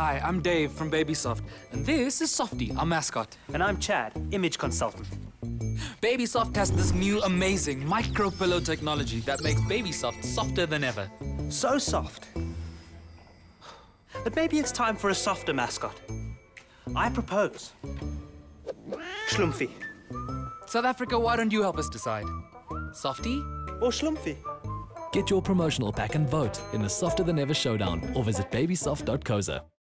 Hi, I'm Dave from Babysoft, and this is Softi, our mascot. And I'm Chad, image consultant. Babysoft has this new amazing micro pillow technology that makes Babysoft softer than ever. So soft. But maybe it's time for a softer mascot. I propose. Shlumfi. South Africa, why don't you help us decide? Softi? Or Shlumfi. Get your promotional pack and vote in the Softer Than Ever showdown or visit babysoft.co.za.